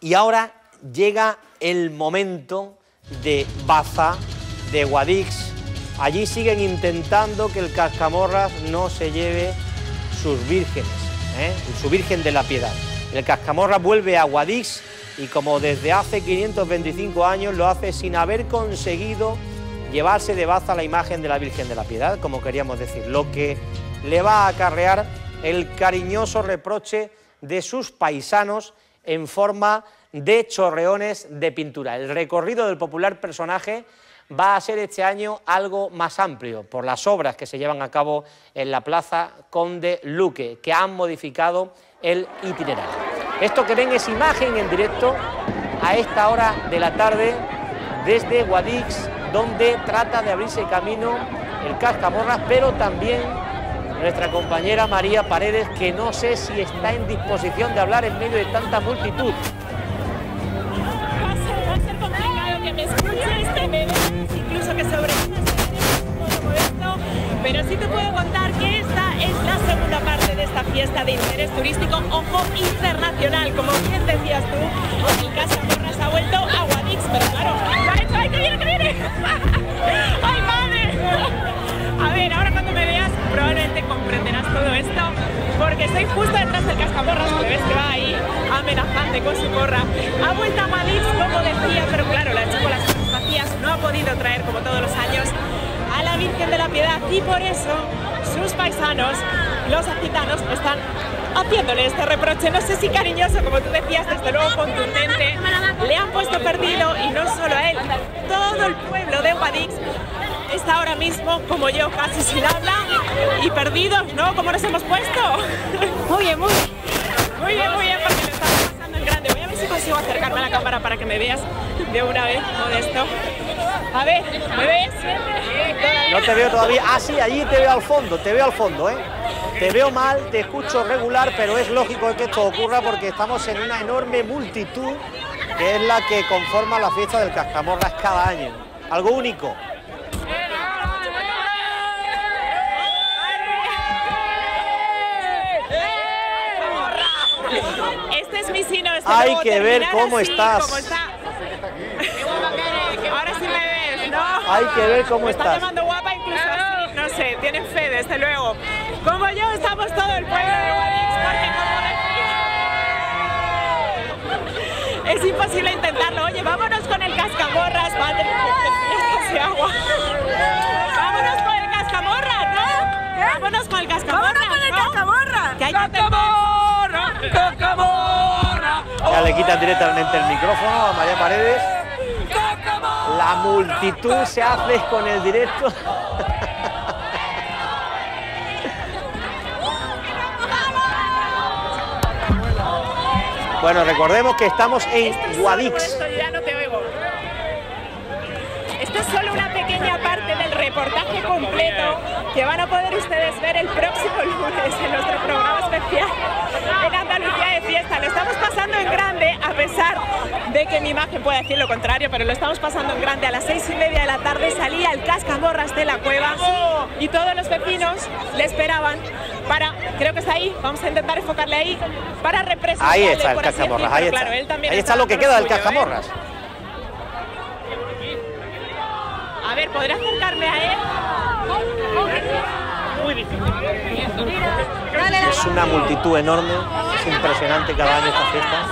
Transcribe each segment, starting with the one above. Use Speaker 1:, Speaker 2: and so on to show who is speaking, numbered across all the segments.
Speaker 1: Y ahora llega el momento de Baza, de Guadix. Allí siguen intentando que el Cascamorras no se lleve sus vírgenes, ¿eh? su Virgen de la Piedad. El Cascamorras vuelve a Guadix y como desde hace 525 años lo hace sin haber conseguido llevarse de baza la imagen de la Virgen de la Piedad, como queríamos decir, lo que le va a acarrear el cariñoso reproche de sus paisanos en forma de chorreones de pintura. El recorrido del popular personaje va a ser este año algo más amplio por las obras que se llevan a cabo en la Plaza Conde Luque, que han modificado el itinerario. Esto que ven es imagen en directo a esta hora de la tarde desde Guadix, donde trata de abrirse camino el Cascamorras, pero también nuestra compañera María Paredes, que no sé si está en disposición de hablar en medio de tanta multitud.
Speaker 2: Va a ser, complicado que me escuches, que me veas, incluso que sobrevives pero sí te puedo contar que esta es la segunda parte de esta fiesta de interés turístico, ojo, internacional, como bien decías tú, el Casa Morras ha vuelto a Guadix, pero claro, ¡ay, ay, que viene, que viene! Amenazante con su gorra. Ha vuelto a Guadix, como decía, pero claro, la chico las manos vacías no ha podido traer, como todos los años, a la Virgen de la Piedad y por eso sus paisanos, los gitanos, están haciéndole este reproche, no sé si cariñoso, como tú decías, desde luego contundente, le han puesto perdido y no solo a él, todo el pueblo de Guadix está ahora mismo, como yo, casi sin habla y perdidos, ¿no? ¿Cómo nos hemos puesto? Muy bien, muy bien. Muy bien, muy bien, porque lo estamos pasando en grande. Voy a ver si consigo acercarme a la cámara para que me veas de una vez, Modesto. A ver, ¿me ves?
Speaker 1: No te veo todavía. Ah, sí, allí te veo al fondo, te veo al fondo, ¿eh? Te veo mal, te escucho regular, pero es lógico que esto ocurra porque estamos en una enorme multitud que es la que conforma la fiesta del Cascamorras cada año. Algo único.
Speaker 2: Es mi sino. Este
Speaker 1: Hay que ver cómo
Speaker 2: así,
Speaker 1: estás.
Speaker 2: como está. Ahora sí me ves, ¿no?
Speaker 1: Hay que ver cómo
Speaker 2: Me
Speaker 1: estás.
Speaker 2: llamando guapa incluso así, no sé, tienen fe, desde luego. Como yo, estamos todo el pueblo de Guadix, porque como. Es imposible intentarlo. Oye, vámonos con el cascamorras, madre mía, que agua. Vámonos con el cascamorras, ¿no? Vámonos con el cascamorras,
Speaker 3: ¡Vámonos con el
Speaker 2: ¿no?
Speaker 3: cascamorra!
Speaker 2: Que hay que
Speaker 1: le quitan directamente el micrófono a María Paredes. La multitud se hace con el directo. Bueno, recordemos que estamos en Guadix.
Speaker 2: Esto es solo una completo que van a poder ustedes ver el próximo lunes en nuestro programa especial en Andalucía de fiesta. Lo estamos pasando en grande, a pesar de que mi imagen puede decir lo contrario, pero lo estamos pasando en grande. A las seis y media de la tarde salía el cascamorras de la cueva y todos los vecinos le esperaban para, creo que está ahí, vamos a intentar enfocarle ahí, para representar.
Speaker 1: Ahí está el cascamorras, ahí está.
Speaker 2: Claro, él también
Speaker 1: Ahí está lo que queda del
Speaker 2: ¿eh?
Speaker 1: cascamorras.
Speaker 2: A ver, ¿podré acercarme a él?
Speaker 1: Es una multitud enorme, es impresionante cada año esta fiesta.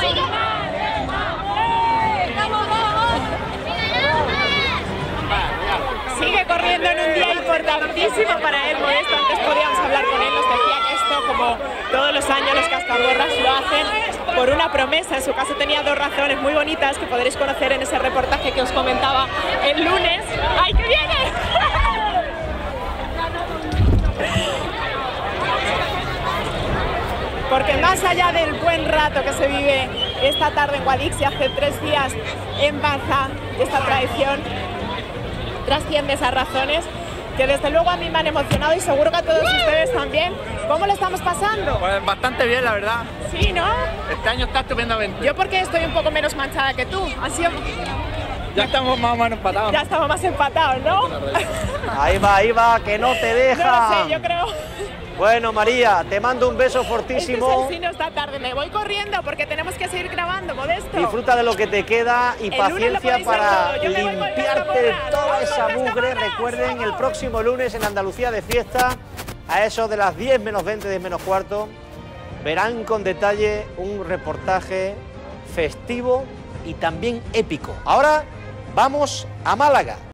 Speaker 2: Sigue corriendo en un día importantísimo para él, Modesto. Antes podíamos hablar con él, nos decía que esto, como todos los años, los cascamorras lo hacen por una promesa. En su caso tenía dos razones muy bonitas que podréis conocer en ese reportaje que os comentaba el lunes. ¡Ay, que viene! Porque más allá del buen rato que se vive esta tarde en Guadix y hace tres días en Baza, esta tradición trasciende esas razones que desde luego a mí me han emocionado y seguro que a todos ustedes también. ¿Cómo lo estamos pasando?
Speaker 4: Pues bastante bien, la verdad.
Speaker 2: Sí, ¿no?
Speaker 4: Este año está estupendamente.
Speaker 2: Yo porque estoy un poco menos manchada que tú. Ha sido...
Speaker 4: Ya estamos más o menos empatados.
Speaker 2: Ya estamos más empatados, ¿no?
Speaker 1: Ahí va, ahí va, que no te
Speaker 2: No
Speaker 1: deja.
Speaker 2: lo sé, yo creo...
Speaker 1: Bueno, María, te mando un beso
Speaker 2: Es
Speaker 1: fortísimo.
Speaker 2: si no está tarde, me voy corriendo porque tenemos que seguir grabando, Modesto.
Speaker 1: Disfruta de lo que te queda y
Speaker 2: El
Speaker 1: paciencia para limpiarte toda
Speaker 2: ¡Vamos
Speaker 1: esa mugre. Recuerden, el próximo lunes en Andalucía de fiesta, a eso de las 10 menos 20, 10 menos cuarto, verán con detalle un reportaje festivo y también épico. Ahora vamos a Málaga.